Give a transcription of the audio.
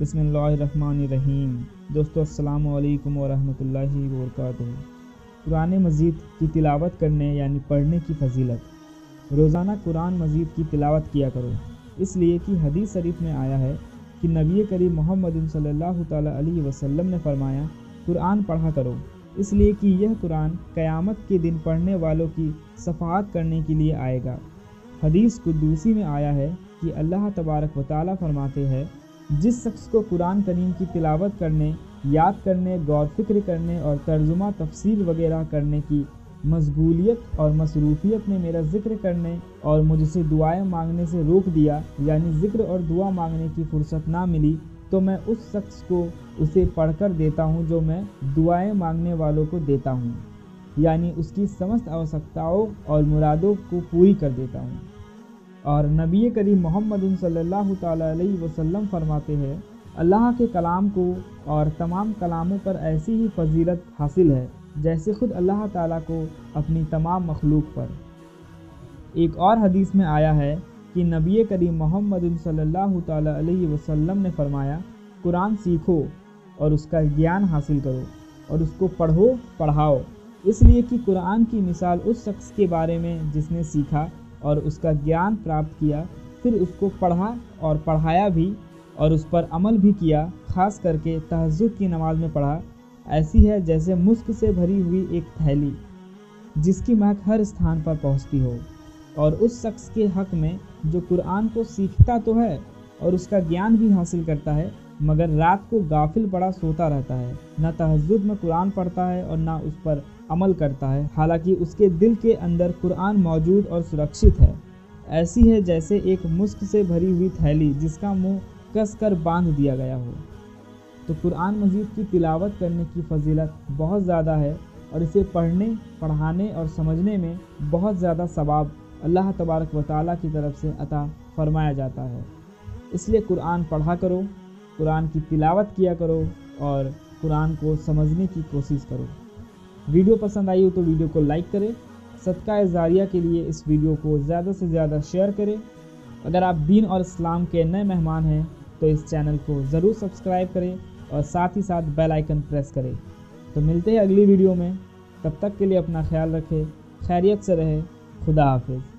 بسم اللہ الرحمن الرحیم۔ دوستو، السلام علیکم ورحمۃ اللہ وبرکاتہ۔ قرآن مجید کی تلاوت کرنے یعنی پڑھنے کی فضیلت۔ روزانہ قرآن مجید کی تلاوت کیا کرو۔ اس لیے کہ حدیث شریف میں آیا ہے کہ نبی کریم محمد صلی اللہ تعالیٰ علیہ وسلم نے فرمایا، قرآن پڑھا کرو۔ اس لیے کہ یہ قرآن قیامت کے دن پڑھنے والوں کی صفحات کرنے کے لیے آئے گا۔ حدیث قدوسی میں آیا ہے کہ اللہ تبارک و تعالیٰ فرماتے ہیں جس شخص کو قرآن کریم کی تلاوت کرنے، یاد کرنے، غور فکر کرنے اور ترجمہ تفسیر وغیرہ کرنے کی مشغولیت اور مصروفیت نے میرا ذکر کرنے اور مجھ سے دعائیں مانگنے سے روک دیا یعنی ذکر اور دعا مانگنے کی فرصت نہ ملی، تو میں اس شخص کو اسے پڑھ کر دیتا ہوں جو میں دعائیں مانگنے والوں کو دیتا ہوں یعنی اس کی سمست آوشکتاؤں اور مرادوں کو پوری کر دیتا ہوں۔ اور نبی کریم محمد صلی اللہ تعالیٰ علیہ وسلم فرماتے ہیں، اللہ کے کلام کو اور تمام کلاموں پر ایسی ہی فضیلت حاصل ہے جیسے خود اللہ تعالیٰ کو اپنی تمام مخلوق پر۔ ایک اور حدیث میں آیا ہے کہ نبی کریم محمد صلی اللہ تعالیٰ علیہ وسلم نے فرمایا، قرآن سیکھو اور اس کا گیان حاصل کرو اور اس کو پڑھو، پڑھاؤ۔ اس لیے کہ قرآن کی مثال اس شخص کے بارے میں جس نے سیکھا اور اس کا گیان پراپت کیا، پھر اس کو پڑھا اور پڑھایا بھی اور اس پر عمل بھی کیا، خاص کر کے تہذب کی نماز میں پڑھا۔ ایسی ہے جیسے مشق سے بھری ہوئی ایک تھیلی، جس کی مہک ہر استھان پر پہنچتی ہو۔ اور اس شخص کے حق میں جو قرآن کو سیکھتا تو ہے اور اس کا گیان بھی حاصل کرتا ہے مگر رات کو غافل پڑا سوتا رہتا ہے۔ نہ تہذب میں قرآن پڑھتا ہے اور نہ اس پر عمل کرتا ہے۔ حالانکہ اس کے دل کے اندر قرآن موجود اور سرکشت ہے۔ ایسی ہے جیسے ایک مشق سے بھری ہوئی تھیلی جس کا منہ کس کر باندھ دیا گیا ہو۔ تو قرآن مجید کی تلاوت کرنے کی فضیلت بہت زیادہ ہے اور اسے پڑھنے، پڑھانے اور سمجھنے میں بہت زیادہ ثواب اللہ تبارک و تعالیٰ کی طرف سے عطا فرمایا جاتا ہے۔ اس لیے قرآن پڑھا کرو۔ قرآن کی تلاوت کیا کرو اور قرآن کو سمجھنے کی کوشش کرو۔ ویڈیو پسند آئی ہو تو ویڈیو کو لائک کرے۔ صدقہ زاریہ کے لیے اس ویڈیو کو زیادہ سے زیادہ شیئر کریں اگر آپ دین اور اسلام کے نئے مہمان ہیں تو اس چینل کو ضرور سبسکرائب کریں اور ساتھ ہی ساتھ بیل آئیکن پریس کریں۔ تو ملتے ہیں اگلی ویڈیو میں۔ تب تک کے لیے اپنا خیال رکھیں خیریت سے رہے۔ خدا حافظ۔